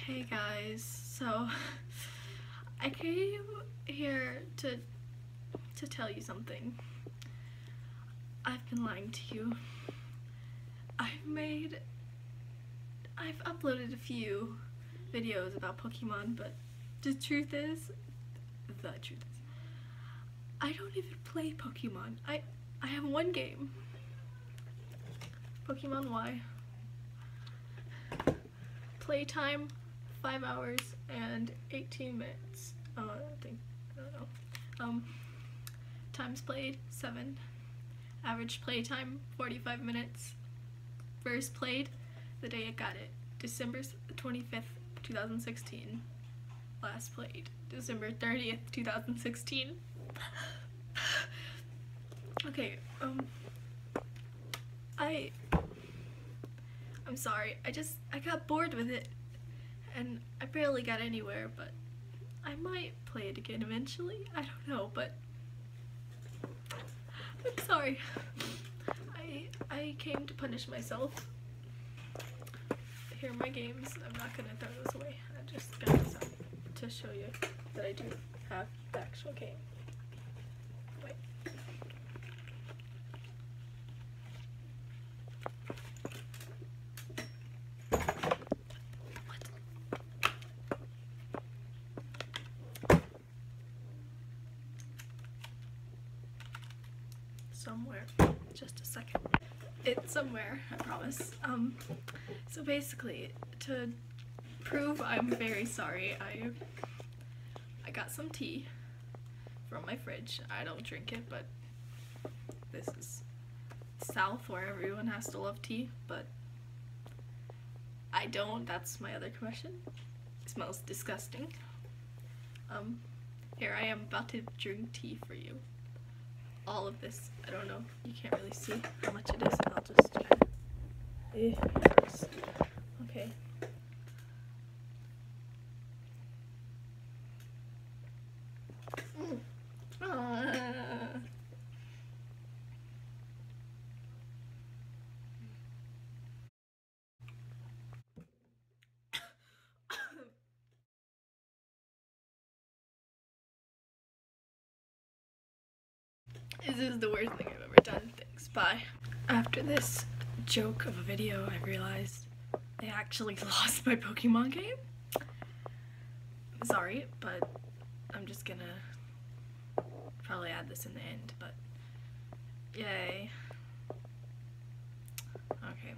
Hey guys, so I came here to to tell you something. I've been lying to you. I've made I've uploaded a few videos about Pokemon, but the truth is the truth is I don't even play Pokemon. I I have one game. Pokemon Y. Playtime, 5 hours and 18 minutes. Uh, I think, I don't know. Um, times played, 7. Average play time, 45 minutes. First played, the day it got it, December 25th, 2016. Last played, December 30th, 2016. okay, um, I I'm sorry. I just I got bored with it and I barely got anywhere, but I might play it again eventually. I don't know, but I'm sorry. I I came to punish myself. Here are my games. I'm not gonna throw those away. I just got this out to show you that I do have the actual game. Wait. Somewhere. Just a second. It's somewhere, I promise. Um, so basically, to prove I'm very sorry, I I got some tea from my fridge. I don't drink it, but this is South where everyone has to love tea, but I don't. That's my other question. It smells disgusting. Um, here I am about to drink tea for you all of this. I don't know. You can't really see how much it is. I'll just try. Eh, first. Okay. Mm. Ah. This is the worst thing I've ever done. Thanks. Bye. After this joke of a video, I realized I actually lost my Pokemon game. Sorry, but I'm just gonna probably add this in the end, but yay. Okay.